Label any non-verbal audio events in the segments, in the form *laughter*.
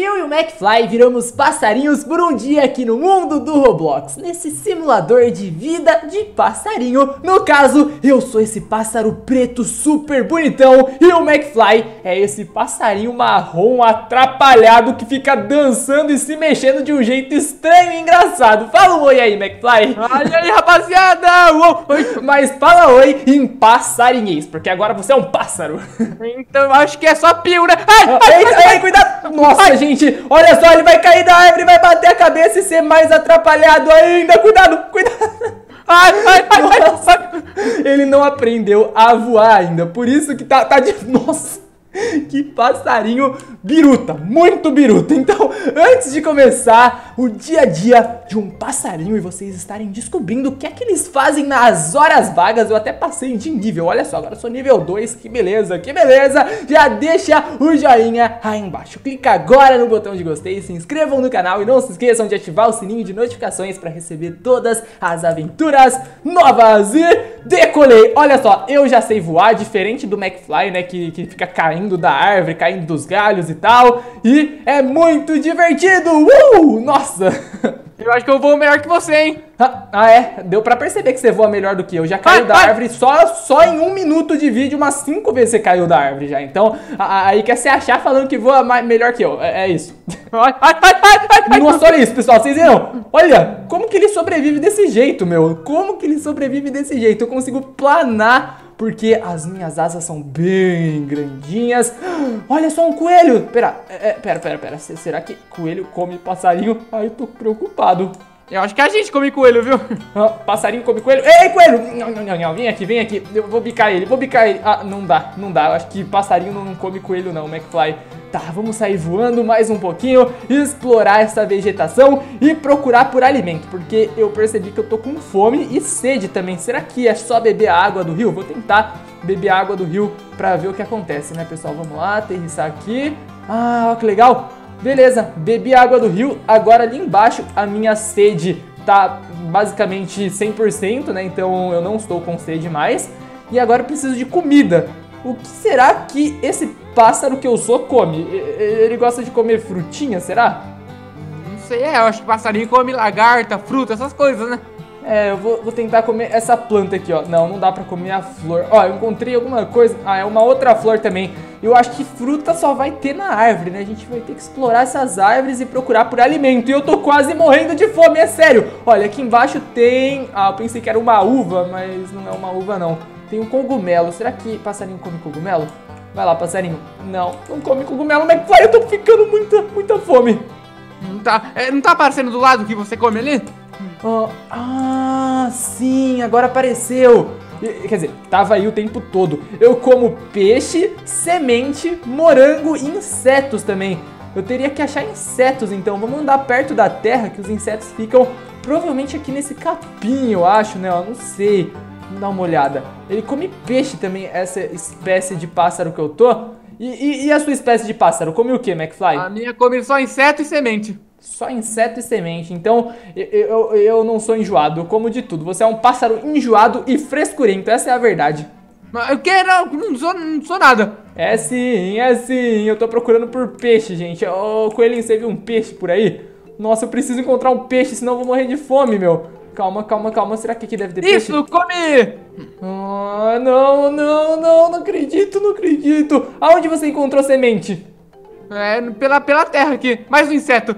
Eu e o McFly viramos passarinhos por um dia aqui no mundo do Roblox, nesse simulador de vida de passarinho. No caso, eu sou esse pássaro preto super bonitão e o McFly é esse passarinho marrom atrapalhado que fica dançando e se mexendo de um jeito estranho e engraçado. Fala um oi aí, McFly. Olha aí, rapaziada! Uou. Mas fala oi em passarinhês, porque agora você é um pássaro. Então eu acho que é só né? Ai, ai, ai, ai, cuidado! Nossa, gente, olha só, ele vai cair da árvore, vai bater a cabeça e ser mais atrapalhado ainda. Cuidado, cuidado! *laughs* ai, ai, ai, ai, ele não aprendeu a voar ainda, por isso que tá, tá de... Nossa, *laughs* que passarinho biruta, muito biruta. Então, antes de começar o dia a dia de um passarinho e vocês estarem descobrindo o que é que eles fazem nas horas vagas, eu até passei de nível, olha só, agora eu sou nível 2, que beleza, que beleza. Já deixa o joinha aí embaixo, clica agora no botão de gostei, se inscrevam no canal e não se esqueçam de ativar o sininho de notificações para receber todas as aventuras novas e decolei. Olha só, eu já sei voar, diferente do McFly, né, que, que fica caindo da árvore, caindo dos galhos e tal, e é muito divertido. Uh! Nossa! *laughs* Eu acho que eu vou melhor que você, hein? Ah, ah, é, deu pra perceber que você voa melhor do que eu. Já caiu Ai, da ai. árvore só, só em um minuto de vídeo, umas cinco vezes você caiu da árvore já. Então, aí quer se achar falando que voa mais, melhor que eu. É, é isso. *laughs* Ai, ai, ai, ai. Nossa, olha isso, pessoal. Vocês viram? Olha, como que ele sobrevive desse jeito, meu? Como que ele sobrevive desse jeito? Eu consigo planar porque as minhas asas são bem grandinhas. Olha só um coelho. Pera, é, é, pera, pera, pera. Se- Será que coelho come passarinho? Ai, eu tô preocupado. Eu acho que a gente come coelho, viu? Ah, passarinho come coelho. Ei, coelho! Não, não, não, não, Vem aqui, vem aqui. Eu vou bicar ele, vou bicar ele. Ah, não dá, não dá. Eu acho que passarinho não come coelho, não, McFly. Tá, vamos sair voando mais um pouquinho, explorar essa vegetação e procurar por alimento, porque eu percebi que eu tô com fome e sede também. Será que é só beber a água do rio? Vou tentar beber a água do rio pra ver o que acontece, né, pessoal? Vamos lá, aterrissar aqui. Ah, ó que legal. Beleza, bebi a água do rio, agora ali embaixo a minha sede tá basicamente 100%, né? Então eu não estou com sede mais. E agora eu preciso de comida. O que será que esse pássaro que eu sou come? Ele gosta de comer frutinha, será? Não sei, é, eu acho que passarinho come lagarta, fruta, essas coisas, né? É, eu vou, vou tentar comer essa planta aqui, ó. Não, não dá pra comer a flor. Ó, eu encontrei alguma coisa. Ah, é uma outra flor também. Eu acho que fruta só vai ter na árvore, né? A gente vai ter que explorar essas árvores e procurar por alimento. E eu tô quase morrendo de fome, é sério. Olha, aqui embaixo tem... Ah, eu pensei que era uma uva, mas não é uma uva, não. Tem um cogumelo. Será que passarinho come cogumelo? Vai lá, passarinho. Não, não come cogumelo. McFly, eu tô ficando muita, muita fome. Não tá, é, não tá aparecendo do lado que você come ali? Ó, ah, sim, agora apareceu. Quer dizer, tava aí o tempo todo. Eu como peixe, semente, morango e insetos também. Eu teria que achar insetos, então. Vamos andar perto da terra, que os insetos ficam provavelmente aqui nesse capim, eu acho, né? Eu não sei. Dar uma olhada. Ele come peixe também, essa espécie de pássaro que eu tô. E, e- e a sua espécie de pássaro? Come o que, McFly? A minha come só inseto e semente. Só inseto e semente. Então, eu, eu, eu não sou enjoado, eu como de tudo. Você é um pássaro enjoado e frescurento, essa é a verdade. Mas eu quero, não, não sou, não sou nada. É sim, é sim. Eu tô procurando por peixe, gente. Ô, Coelhinho, você viu um peixe por aí? Nossa, eu preciso encontrar um peixe, senão eu vou morrer de fome, meu. Calma, calma, calma. Será que aqui deve ter peixe? Isso, come! Ah, não, não, não, não acredito, não acredito. Aonde você encontrou semente? É, pela, pela terra aqui, mais um inseto.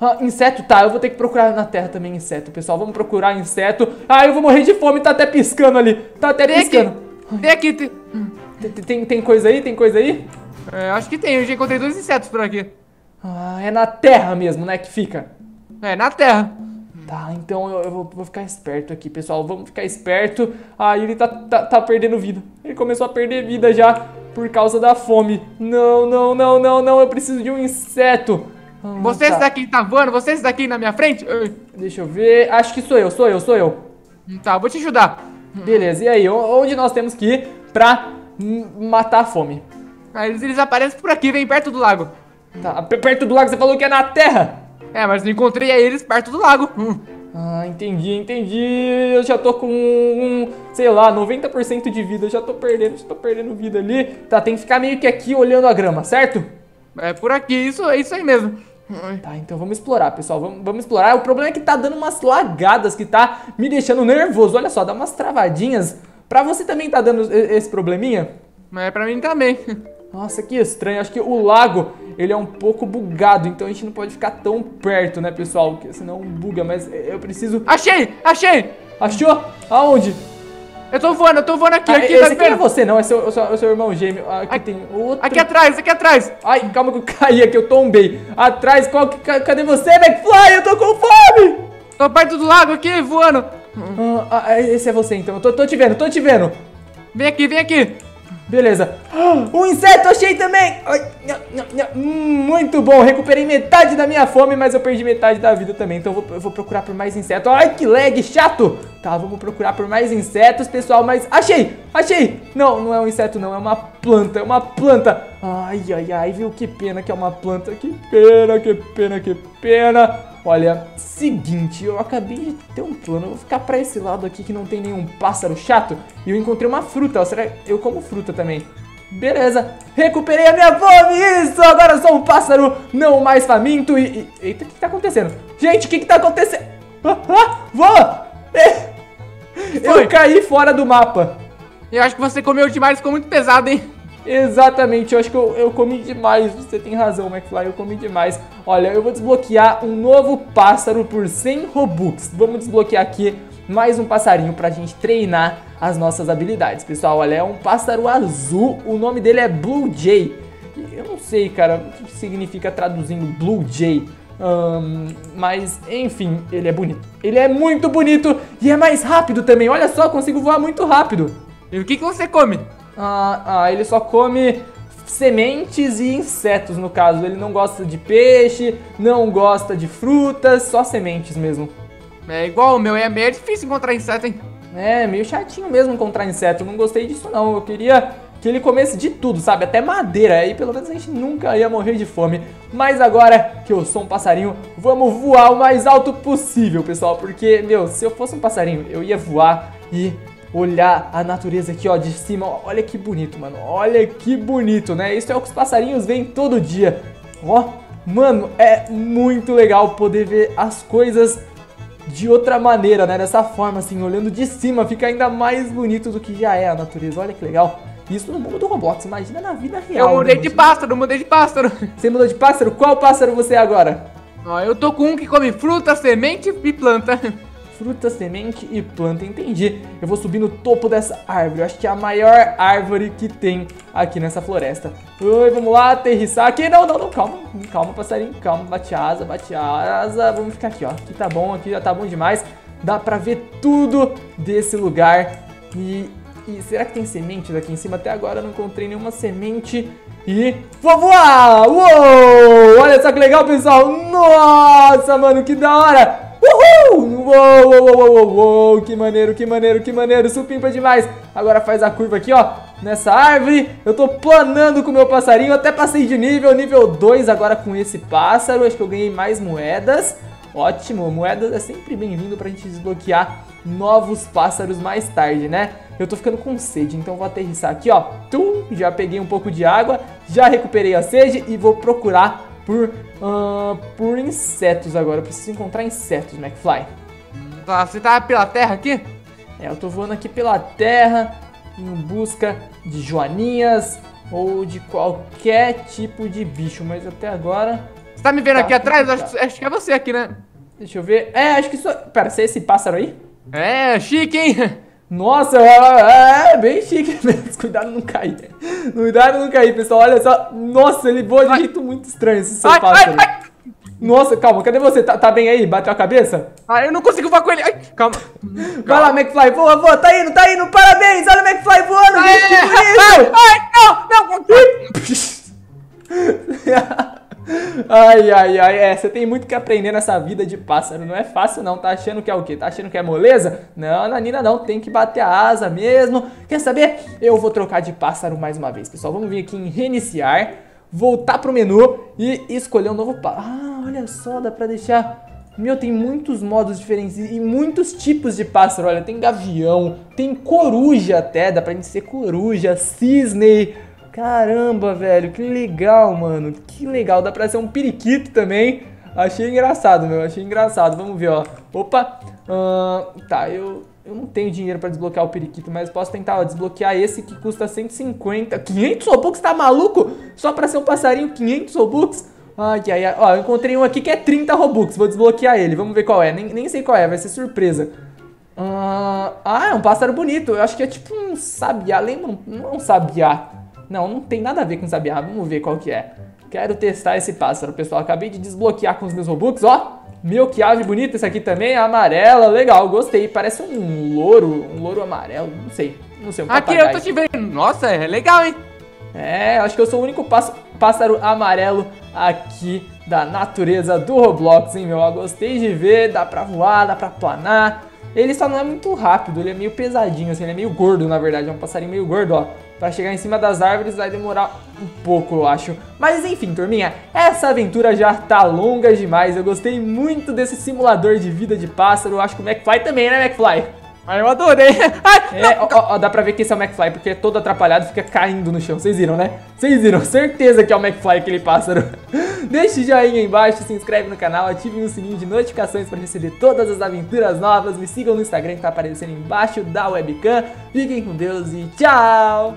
Ah, inseto, tá, eu vou ter que procurar na terra também inseto, pessoal. Vamos procurar inseto. Ah, eu vou morrer de fome, tá até piscando ali. Tá até Tem aqui, piscando. tem aqui, tem, Tem, tem, tem coisa aí? Tem coisa aí? é, acho que tem, eu já encontrei dois insetos por aqui. Ah, é na terra mesmo, né, que fica. É, na terra. Tá, então eu, eu vou, vou ficar esperto aqui, pessoal. Vamos ficar esperto. Ah, ele tá, tá, tá perdendo vida. Ele começou a perder vida já por causa da fome. Não, não, não, não, não. Eu preciso de um inseto. Ah, Você tá. daqui tá voando, você daqui na minha frente? Deixa eu ver. Acho que sou eu, sou eu, sou eu. Tá, vou te ajudar. Beleza, e aí? Onde nós temos que ir pra matar a fome? Aí eles, eles aparecem por aqui, vem perto do lago. Tá, pe- perto do lago você falou que é na terra. É, mas eu encontrei eles perto do lago. Hum. Ah, entendi, entendi. Eu já tô com, um, sei lá, 90% de vida. Eu já tô perdendo, já tô perdendo vida ali. Tá, tem que ficar meio que aqui olhando a grama, certo? É por aqui, isso, é isso aí mesmo. Tá, então vamos explorar, pessoal. Vamos, vamos explorar. O problema é que tá dando umas lagadas que tá me deixando nervoso. Olha só, dá umas travadinhas. Pra você também tá dando esse probleminha? É pra mim também. Nossa, que estranho. Acho que o lago, ele é um pouco bugado, então a gente não pode ficar tão perto, né, pessoal? Porque senão buga, mas eu preciso... Achei! Achei! Achou? Aonde? Eu tô voando, eu tô voando aqui, ah, aqui, esse tá aqui é você, não, é seu, seu, seu irmão gêmeo. Aqui, aqui tem outro. Aqui atrás, aqui atrás. Ai, calma que eu caí aqui, eu tombei. Atrás, qual que, cadê você, McFly? Eu tô com fome! Tô perto do lago aqui, voando. Ah, ah, esse é você então, eu tô, tô te vendo, tô te vendo. Vem aqui, vem aqui. Beleza. Um inseto achei também. Hum, muito bom. Recuperei metade da minha fome, mas eu perdi metade da vida também. Então eu vou, eu vou procurar por mais insetos. Ai, que lag chato. Tá, vamos procurar por mais insetos, pessoal. Mas achei, achei. Não, não é um inseto não. É uma planta, é uma planta. Ai, ai, ai, viu? Que pena que é uma planta. Que pena, que pena, que pena. Olha, seguinte, eu acabei de ter um plano. Eu vou ficar pra esse lado aqui que não tem nenhum pássaro chato. E eu encontrei uma fruta. Ó, será que eu como fruta também? Beleza, recuperei a minha fome, isso! Agora eu sou um pássaro não mais faminto e... e eita, o que, que tá acontecendo? Gente, o que que tá acontecendo? Ah, ah, vou! Eu caí fora do mapa. Eu acho que você comeu demais, ficou muito pesado, hein? Exatamente, eu acho que eu, eu comi demais. Você tem razão, McFly, eu comi demais. Olha, eu vou desbloquear um novo pássaro por 100 Robux. Vamos desbloquear aqui mais um passarinho pra gente treinar as nossas habilidades. Pessoal, olha, é um pássaro azul, o nome dele é Blue Jay. Eu não sei, cara, o que significa traduzindo Blue Jay. Mas, enfim, ele é bonito. Ele é muito bonito e é mais rápido também. Olha só, consigo voar muito rápido. E o que, que você come? Ah, ah, ele só come sementes e insetos, no caso. Ele não gosta de peixe, não gosta de frutas, só sementes mesmo. É igual o meu, é meio difícil encontrar inseto, hein? É, meio chatinho mesmo encontrar inseto. Eu não gostei disso não. Eu queria que ele comesse de tudo, sabe? Até madeira. Aí pelo menos a gente nunca ia morrer de fome. Mas agora que eu sou um passarinho, vamos voar o mais alto possível, pessoal. Porque, meu, se eu fosse um passarinho, eu ia voar e olhar a natureza aqui, ó, de cima. Olha que bonito, mano. Olha que bonito, né? Isso é o que os passarinhos veem todo dia. Ó, mano, é muito legal poder ver as coisas de outra maneira, né? Dessa forma, assim, olhando de cima, fica ainda mais bonito do que já é a natureza. Olha que legal. Isso no mundo do Roblox, imagina na vida real. Eu mudei né? de pássaro, mudei de pássaro. *laughs* Você mudou de pássaro? Qual pássaro você é agora? Ó, eu tô com um que come fruta, semente e planta. *laughs* fruta, semente e planta. Entendi. Eu vou subir no topo dessa árvore. Eu acho que é a maior árvore que tem aqui nessa floresta. Oi, vamos lá, aterrissar aqui. Não, não, não, calma. Calma, passarinho, calma. Bate asa, bate asa. Vamos ficar aqui, ó. Aqui tá bom, aqui já tá bom demais. Dá pra ver tudo desse lugar. E, e será que tem sementes aqui em cima? Até agora eu não encontrei nenhuma semente. E vou voar! Uou! Olha só que legal, pessoal! Nossa, mano, que da hora! Uhul! Uou, uou, uou, uou, uou, que maneiro, que maneiro, que maneiro, supimpa demais. Agora faz a curva aqui, ó, nessa árvore. Eu tô planando com o meu passarinho, até passei de nível, nível 2 agora com esse pássaro. Acho que eu ganhei mais moedas. Ótimo, moedas é sempre bem-vindo pra gente desbloquear novos pássaros mais tarde, né? Eu tô ficando com sede, então vou aterrissar aqui, ó. Tum, já peguei um pouco de água, já recuperei a sede e vou procurar por, uh, por insetos agora. Eu preciso encontrar insetos, McFly. Tá, você tá pela terra aqui? É, eu tô voando aqui pela terra em busca de joaninhas ou de qualquer tipo de bicho, mas até agora... Você tá me vendo tá aqui atrás? Acho, acho, que é você aqui, né? Deixa eu ver. É, acho que isso... Pera, você é esse pássaro aí? É, chique, hein? Nossa, é, é bem chique *laughs* mesmo. Cuidado não cair. Cuidado não cair, pessoal. Olha só. Nossa, ele voa de ai. jeito muito estranho esse seu ai, pássaro. Ai, Nossa, calma, cadê você? Tá, tá, bem aí? Bateu a cabeça? Ah, eu não consigo voar com ele. Ai, calma. calma. Vai lá, McFly, voa, voa. Tá indo, tá indo. Parabéns. Olha o McFly voando. Ai, gente, ai, ai, não, não. *laughs* Ai, ai, ai, é, você tem muito que aprender nessa vida de pássaro, não é fácil não, tá achando que é o quê? Tá achando que é moleza? Não, Nanina não, tem que bater a asa mesmo. Quer saber? Eu vou trocar de pássaro mais uma vez, pessoal, vamos vir aqui em reiniciar, voltar pro menu e escolher um novo pássaro. Ah, olha só, dá pra deixar... Meu, tem muitos modos diferentes e muitos tipos de pássaro, olha, tem gavião, tem coruja até, dá pra gente ser coruja, cisne Caramba, velho, que legal, mano. Que legal, dá pra ser um periquito também. Achei engraçado, meu, achei engraçado. Vamos ver, ó. Opa, uh, tá, eu, eu não tenho dinheiro pra desbloquear o periquito, mas posso tentar ó, desbloquear esse que custa 150. 500 Robux, tá maluco? Só pra ser um passarinho, 500 Robux? Ai, ai, ai. Ó, eu encontrei um aqui que é 30 Robux. Vou desbloquear ele. Vamos ver qual é. Nem, nem sei qual é, vai ser surpresa. Uh, ah, é um pássaro bonito. Eu acho que é tipo um sabiá. Lembra? Não é um sabiá. Não, não tem nada a ver com sabiá. Vamos ver qual que é. Quero testar esse pássaro, pessoal. Acabei de desbloquear com os meus Robux, ó. Meu, que ave bonita esse aqui também. Amarela, legal, gostei. Parece um louro, um louro amarelo. Não sei, não sei, um Aqui, eu tô te vendo. Nossa, é legal, hein? É, acho que eu sou o único pássaro amarelo aqui da natureza do Roblox, hein, meu? Eu gostei de ver, dá pra voar, dá pra planar. Ele só não é muito rápido, ele é meio pesadinho, assim, ele é meio gordo, na verdade, é um passarinho meio gordo, ó. Pra chegar em cima das árvores vai demorar um pouco, eu acho. Mas enfim, turminha, essa aventura já tá longa demais. Eu gostei muito desse simulador de vida de pássaro. Eu acho que o McFly também, né, McFly? Ai, eu adorei. *laughs* Ai, é, ó, ó, dá pra ver que esse é o McFly, porque é todo atrapalhado fica caindo no chão. Vocês viram, né? Vocês viram, certeza que é o McFly, aquele pássaro. *laughs* Deixe joinha aí embaixo, se inscreve no canal, ative o sininho de notificações para receber todas as aventuras novas. Me sigam no Instagram que tá aparecendo embaixo da webcam. Fiquem com Deus e tchau!